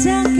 Jangan